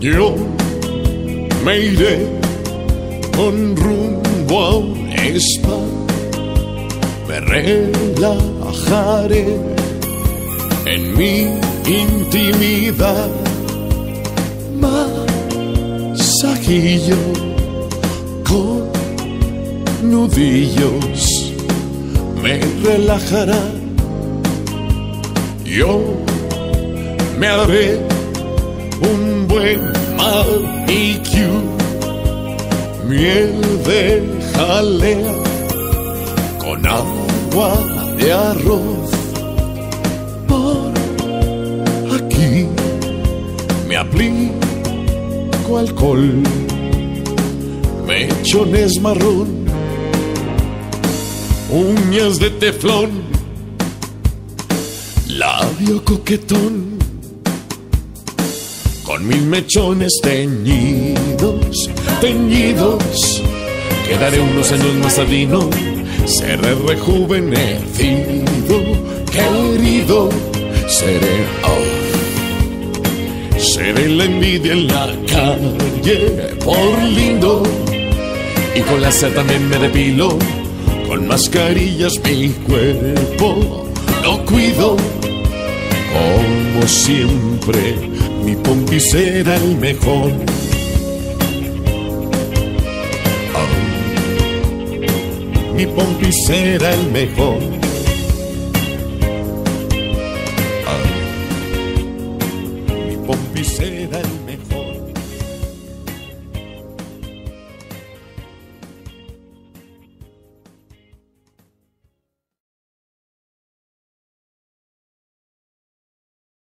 Yo me iré con rumbo a un me relajaré en mi intimidad. Masajillo con nudillos me relajará yo me haré un buen manicure, miel de jalea con agua de arroz. Por aquí me aplico alcohol, mechones marrón, uñas de teflón, labio coquetón con mis mechones teñidos, teñidos. Quedaré unos años más adino, seré rejuvenecido, querido, seré, oh, seré la envidia en la calle por lindo. Y con la sed también me depilo, con mascarillas mi cuerpo lo cuido, como siempre mi pompi será el mejor. Ah, mi pompi será el mejor. Ah, mi pompi será el mejor.